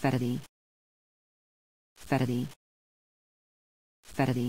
fetidi fetidi fetidi